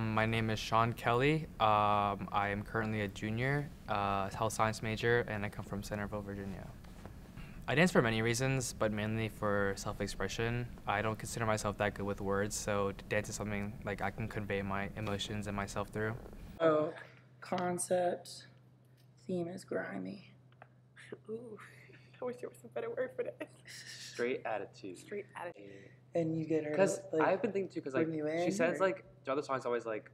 My name is Sean Kelly. Um, I am currently a junior, uh, health science major, and I come from Centerville, Virginia. I dance for many reasons, but mainly for self-expression. I don't consider myself that good with words, so dance is something like I can convey my emotions and myself through. Oh, concept theme is grimy. Ooh, I wish there was a better word for that. Straight attitude. Straight attitude. And you get her Because like, I've been thinking too, because like bring she in, says or- like the other songs always like,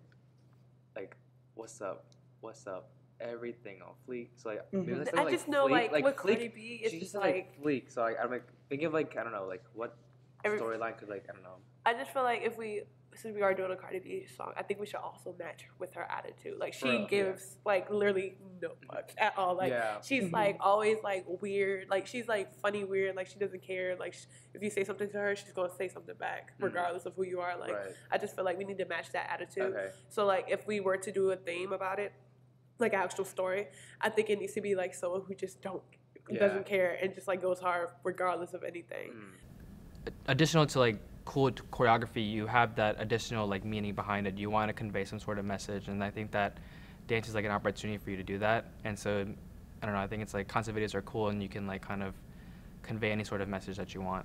like, what's up, what's up, everything on fleek. So like maybe Mhm. let's I say, just know fleek, like, with fleek. Cardi B, it's she just said, like fleek. So like I'm like thinking of like I don't know like what storyline could like I don't know. I just feel like if we since we are doing a Cardi B song, I think we should also match with her attitude. Like she Bro, yeah. gives like literally no fucks at all. Like yeah. she's Mhm. like always like weird. Like she's like funny weird. Like she doesn't care. Like sh- if you say something to her, she's gonna say something back, Mhm. regardless of who you are. Like right. I just feel like we need to match that attitude. Okay. So like if we were to do a theme about it, like actual story, I think it needs to be like someone who just don't Yeah. doesn't care and just like goes hard regardless of anything. Mm. Additional to like cool t- choreography, you have that additional like meaning behind it. You want to convey some sort of message, and I think that dance is like an opportunity for you to do that. And so, I don't know. I think it's like concept videos are cool, and you can like kind of convey any sort of message that you want.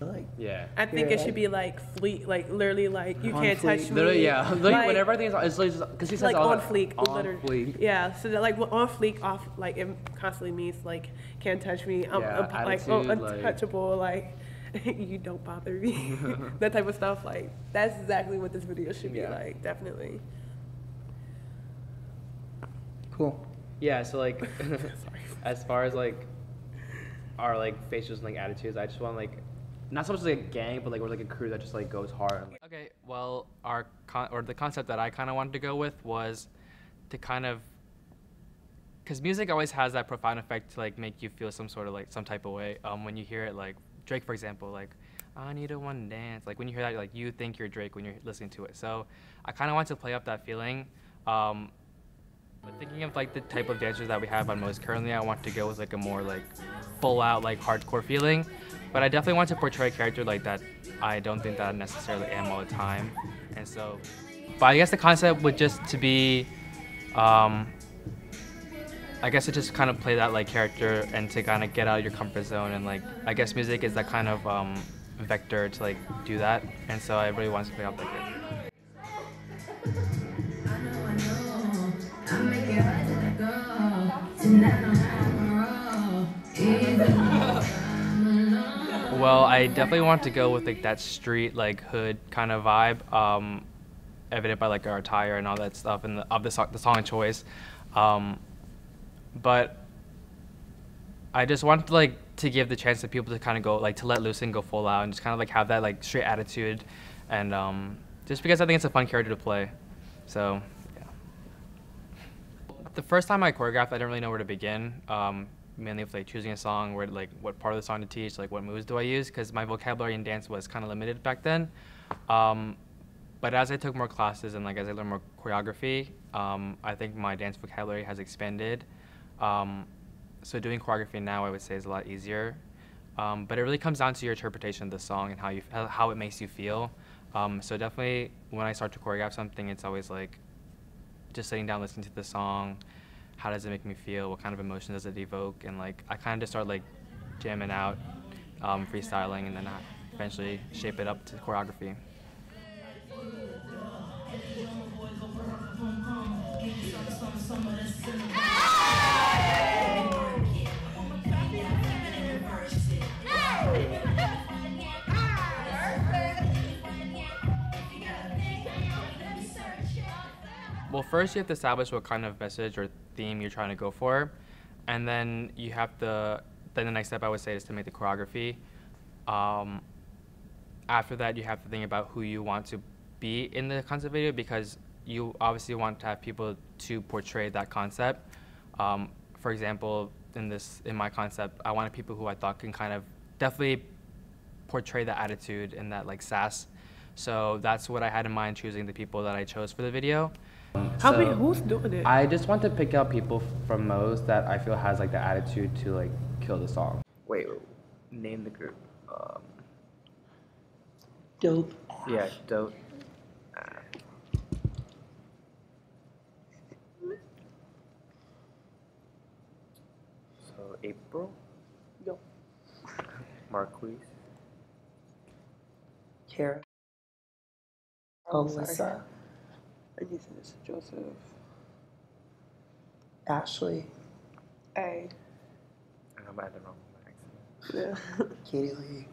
like Yeah. I think Yeah, it should be like fleet, like literally like you On can't fleek. touch me. Literally, yeah. Like, Like- whenever everything is, it's like because she says like all on that, fleek, on literally. fleek. Yeah, so that like what- on fleek, off like it constantly means like can't touch me. I'm, Yeah, I'm like oh, attitude, like- untouchable. Like, you don't bother me. that type of stuff. Like that's exactly what this video should be Yeah. like. Definitely. cool. Yeah, so like, as far as like our like facials and like attitudes, I just want like not so much like a gang, but like we're like a crew that just like goes hard. Like, Okay, well, our con- or the concept that I kind of wanted to go with was to kind of because music always has that profound effect to like make you feel some sort of like some type of way. Um, when you hear it, like Drake, for example, like I need a one dance. Like when you hear that, like you think you're Drake when you're listening to it. So I kind of want to play up that feeling. Um, but thinking of like the type of dancers that we have on most currently, I want to go with like a more like full out like hardcore feeling. But I definitely want to portray a character like that. I don't think that I necessarily am all the time, and so. But I guess the concept would just to be, um, I guess to just kind of play that like character and to kind of get out of your comfort zone and like I guess music is that kind of um, vector to like do that, and so I really want to play out that character. Well, I definitely want to go with like that street like hood kind of vibe, um, evident by like our attire and all that stuff, and the, of the song, the song choice. Um, but I just want to like to give the chance to people to kind of go like to let loose and go full out and just kind of like have that like straight attitude, and um, just because I think it's a fun character to play. So yeah. The first time I choreographed, I didn't really know where to begin. Um, mainly with like choosing a song, where like what part of the song to teach, like what moves do I use, because my vocabulary in dance was kind of limited back then. Um, but as I took more classes and like as I learned more choreography, um, I think my dance vocabulary has expanded. Um, so doing choreography now, I would say, is a lot easier. Um, but it really comes down to your interpretation of the song and how you how, it makes you feel. Um, so definitely, when I start to choreograph something, it's always like just sitting down, listening to the song. How does it make me feel? What kind of emotion does it evoke? And like I kind of just start like jamming out, um, freestyling, and then I eventually shape it up to choreography. Well, first you have to establish what kind of message or theme you're trying to go for, and then you have to. Then the next step I would say is to make the choreography. Um, after that, you have to think about who you want to be in the concept video because you obviously want to have people to portray that concept. Um, for example, in this in my concept, I wanted people who I thought can kind of definitely portray that attitude and that like sass. So that's what I had in mind choosing the people that I chose for the video. How so who's doing it? I just want to pick out people from Moe's that I feel has like the attitude to like kill the song. Wait, name the group. Um, dope. Yeah, dope. So April. Yo, Marquise. Kara. Oh, Alyssa said Joseph. Ashley. A. I know, but I don't know. by accident. Yeah. Katie Lee.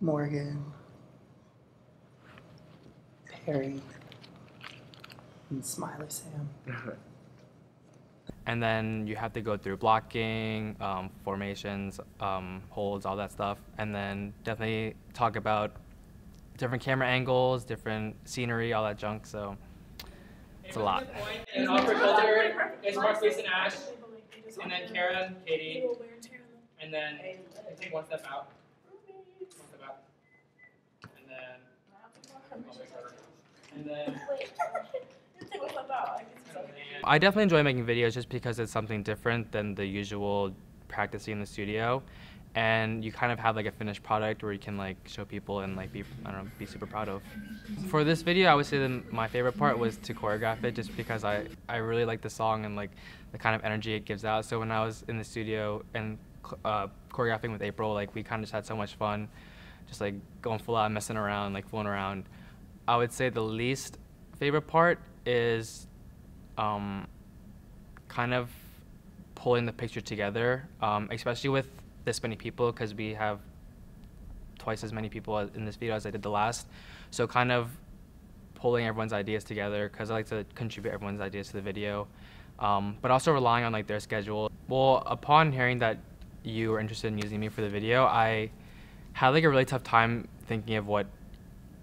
Morgan. Perry. And Smiley Sam. and then you have to go through blocking, um, formations, um, holds, all that stuff, and then definitely talk about different camera angles, different scenery, all that junk. So it's a lot. And offer filter is Mark, Grace, and Ash, and then Karen, Katie, and then take one step out. One step out. And then. And then. I definitely enjoy making videos just because it's something different than the usual practicing in the studio. And you kind of have like a finished product where you can like show people and like be I don't know be super proud of. For this video, I would say that my favorite part was to choreograph it just because I I really like the song and like the kind of energy it gives out. So when I was in the studio and uh, choreographing with April, like we kind of just had so much fun, just like going full out, messing around, like fooling around. I would say the least favorite part is um, kind of pulling the picture together, um, especially with this many people because we have twice as many people in this video as I did the last. So kind of pulling everyone's ideas together because I like to contribute everyone's ideas to the video, um, but also relying on like their schedule. Well, upon hearing that you were interested in using me for the video, I had like a really tough time thinking of what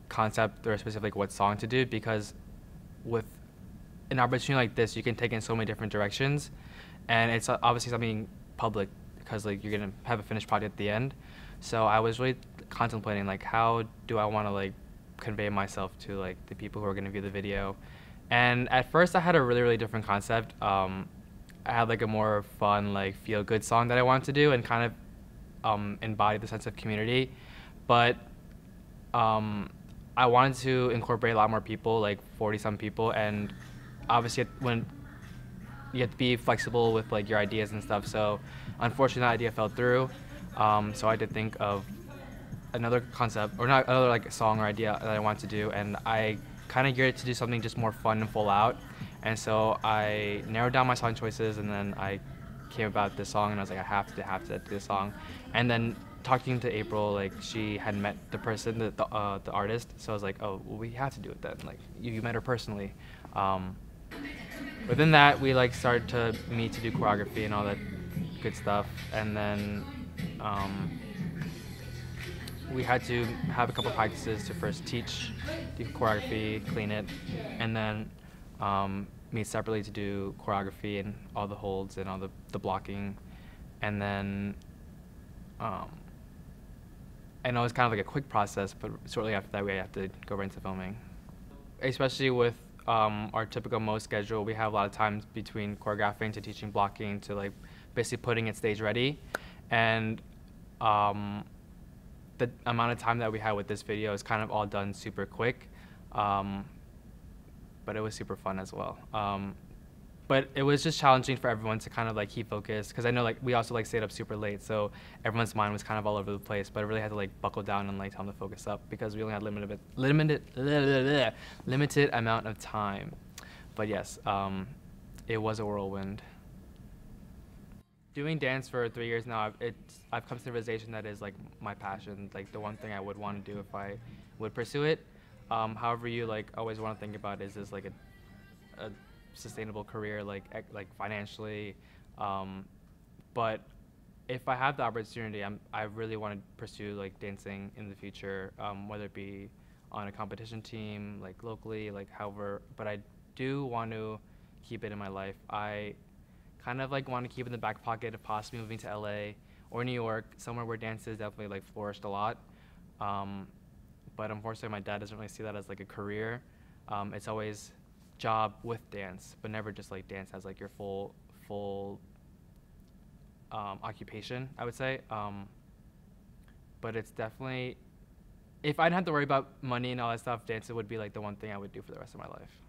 concept or specifically what song to do because with an opportunity like this, you can take in so many different directions, and it's obviously something public because like you're gonna have a finished product at the end. So I was really contemplating like how do I want to like convey myself to like the people who are gonna view the video, and at first I had a really really different concept. Um, I had like a more fun like feel good song that I wanted to do and kind of um, embody the sense of community, but um, I wanted to incorporate a lot more people, like 40 some people, and obviously when you have to be flexible with like your ideas and stuff. So unfortunately, that idea fell through. Um, so I did think of another concept or not another like song or idea that I wanted to do, and I kind of geared it to do something just more fun and full out. And so I narrowed down my song choices, and then I came about this song, and I was like, I have to have to do this song. And then talking to April, like she had met the person, the the, uh, the artist, so I was like, oh, well, we have to do it then. Like you, you met her personally. Um, within that, we like started to meet to do choreography and all that good stuff, and then um, we had to have a couple practices to first teach do choreography, clean it, and then um, meet separately to do choreography and all the holds and all the, the blocking, and then um, I know it's kind of like a quick process, but shortly after that we have to go right into filming. Especially with um, our typical Mo schedule, we have a lot of times between choreographing to teaching blocking to like basically putting it stage ready, and um, the amount of time that we had with this video is kind of all done super quick, um, but it was super fun as well. But it was just challenging for everyone to kind of like keep focused because I know like we also like stayed up super late, so everyone's mind was kind of all over the place. But I really had to like buckle down and like tell them to focus up because we only had limited limited limited amount of time. But yes, um, it was a whirlwind. Doing dance for three years now, I've, it's I've come to the realization that is like my passion, like the one thing I would want to do if I would pursue it. Um, however, you like always want to think about is this like a, a sustainable career, like like financially. Um, but if I have the opportunity, I'm I really want to pursue like dancing in the future, um, whether it be on a competition team, like locally, like however. But I do want to keep it in my life. I kind of like want to keep in the back pocket of possibly moving to LA or New York, somewhere where dance is definitely like flourished a lot. Um, but unfortunately, my dad doesn't really see that as like a career. Um, it's always job with dance, but never just like dance as like your full full um, occupation. I would say. Um, but it's definitely if I didn't have to worry about money and all that stuff, dance would be like the one thing I would do for the rest of my life.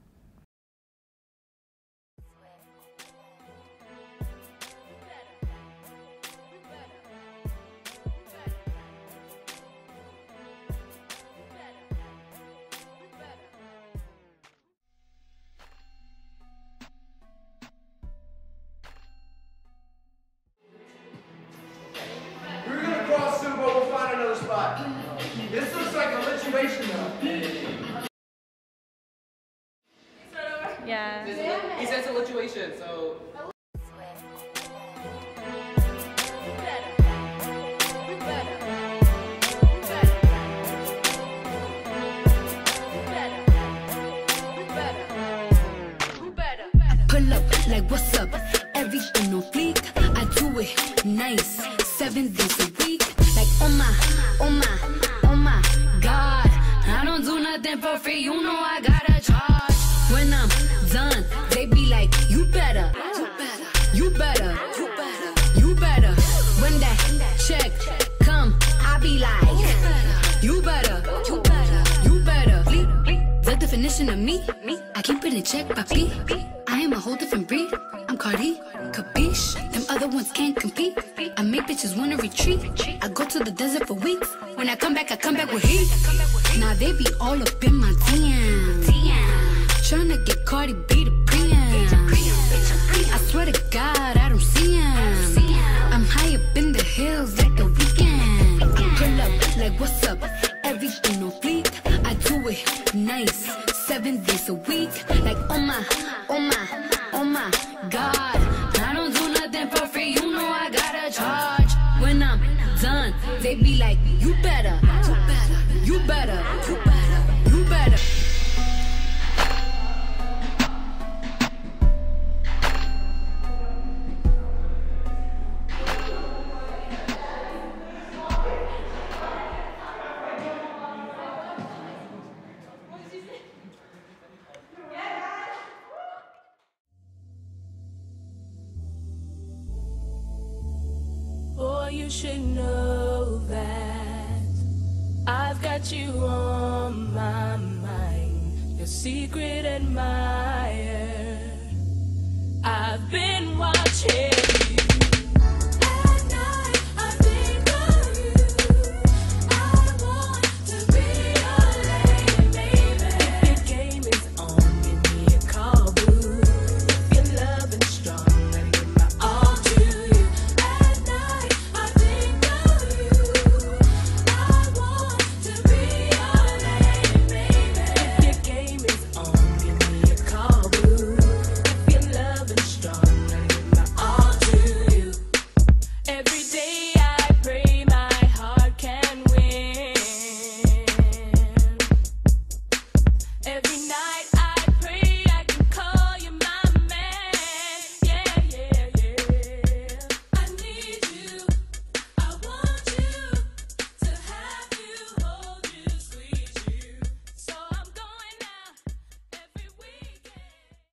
Says so. Pull up like what's up? Everything on fleek. I do it nice, seven days a week. Like oh my, oh my, oh my God. I don't do nothing for free. You know I gotta definition of me. I keep it in check, papi. I am a whole different breed. I'm Cardi, capiche? Them other ones can't compete. I make bitches wanna retreat. I go to the desert for weeks. When I come back, I come back with heat. Now they be all up in my DM. Tryna get Cardi B to preempt. I swear to God, I don't see him. I'm high up in the hills like the weekend. Pull up like what's up? A week. Like oh my, oh my, oh my God. I don't do nothing for free. You know I gotta charge. When I'm done, they be like, you better, you should know that I've got you on my mind, your secret admirer. I've been watching